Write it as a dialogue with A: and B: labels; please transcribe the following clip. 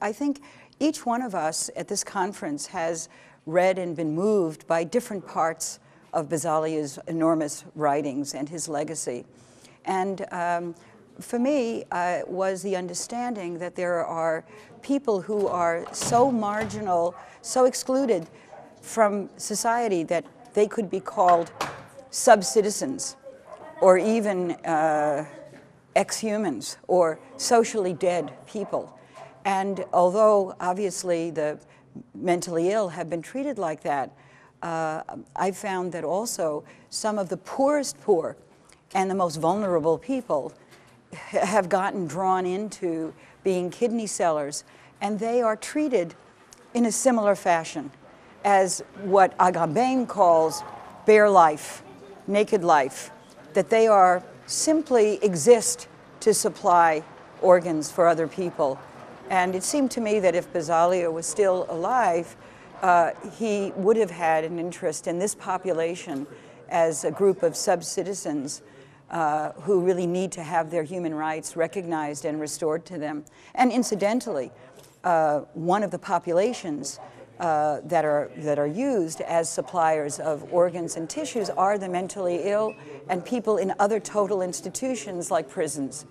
A: I think each one of us at this conference has read and been moved by different parts of Basaglia's enormous writings and his legacy. And um, for me uh, was the understanding that there are people who are so marginal, so excluded from society that they could be called sub-citizens or even uh, ex-humans or socially dead people. And although obviously the mentally ill have been treated like that, uh, I found that also some of the poorest poor and the most vulnerable people have gotten drawn into being kidney sellers, and they are treated in a similar fashion as what Agamben calls bare life, naked life, that they are simply exist to supply organs for other people. And it seemed to me that if Basaglia was still alive, uh, he would have had an interest in this population as a group of sub-citizens uh, who really need to have their human rights recognized and restored to them. And incidentally, uh, one of the populations uh, that, are, that are used as suppliers of organs and tissues are the mentally ill and people in other total institutions like prisons.